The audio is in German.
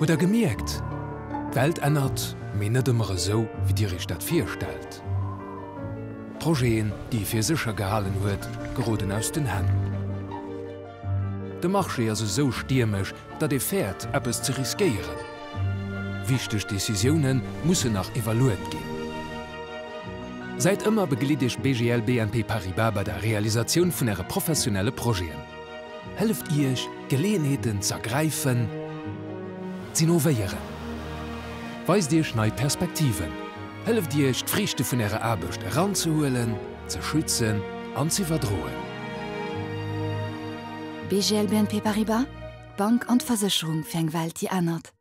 oder gemerkt Welt ändert minet immer so wie die Stadt vierstellt Projekten die fir sicher gehalen huet geroden aus den Händen. De marche se so stürmisch dat de fährt es zu riskieren. Wichtig decisionen muss nach evaluet gehen. Seit immer begliedig BGL BNP Paribas bei der Realisation von ihre professionelle Projekten. Helft ihr Gelegenheiten zergreifen, innovéieren. Weis Dir schnei Perspektiven. Helf Dir echt frichte vun Äre Abbecht heranzuhoelen, ze schützen, anziverdroen. BGL BNP Paribas, Bank an Versicherung fängwald die anert.